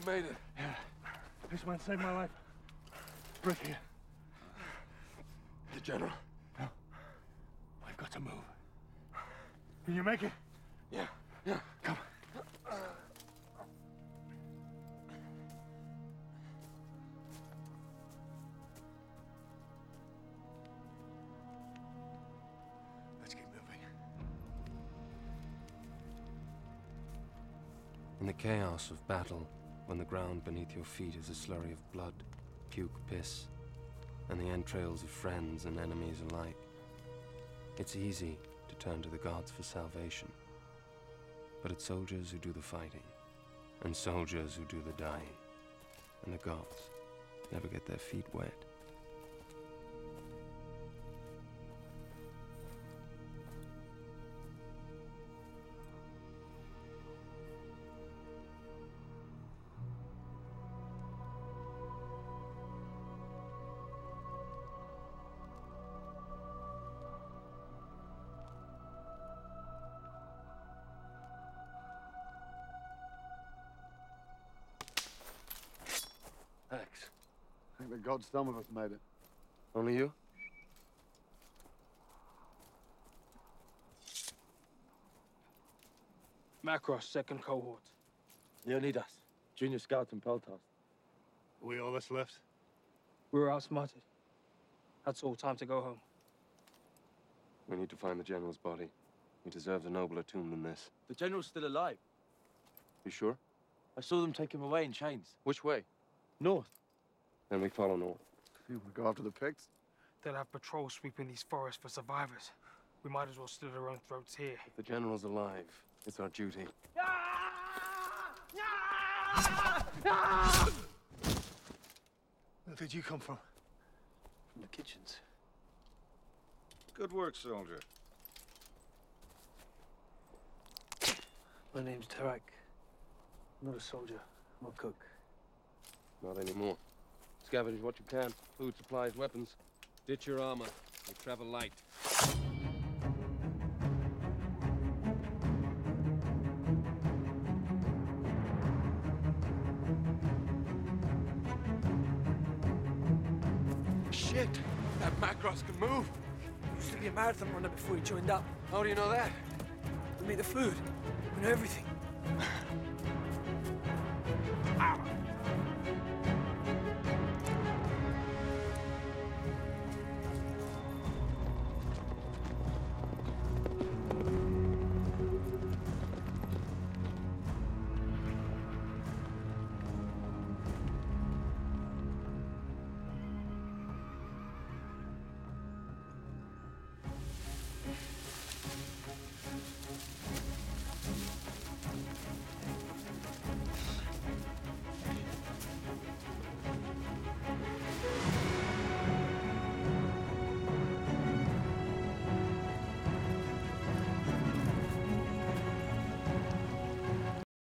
We made it. Yeah. This man saved my life. Brick here. The general? No. I've got to move. Can you make it? Yeah, yeah. Come. Let's keep moving. In the chaos of battle, when the ground beneath your feet is a slurry of blood, puke, piss, and the entrails of friends and enemies alike, it's easy to turn to the gods for salvation. But it's soldiers who do the fighting, and soldiers who do the dying, and the gods never get their feet wet. I think the gods some of us made it. Only you? Macros, second cohort. Leonidas, junior scout in Peltas. We all that's left? We were outsmarted. That's all. Time to go home. We need to find the general's body. He deserves a nobler tomb than this. The general's still alive. You sure? I saw them take him away in chains. Which way? North. Then we follow north. You wanna go after the Picts? They'll have patrols sweeping these forests for survivors. We might as well slit our own throats here. If the general's alive, it's our duty. Where did you come from? From the kitchens. Good work, soldier. My name's Tarak. I'm not a soldier. I'm a cook. Not anymore. Scavenge what you can. Food, supplies, weapons. Ditch your armor. We travel light. Shit! That Macros can move! Used to be a marathon runner before he joined up. How do you know that? We made the food. We know everything.